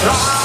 try.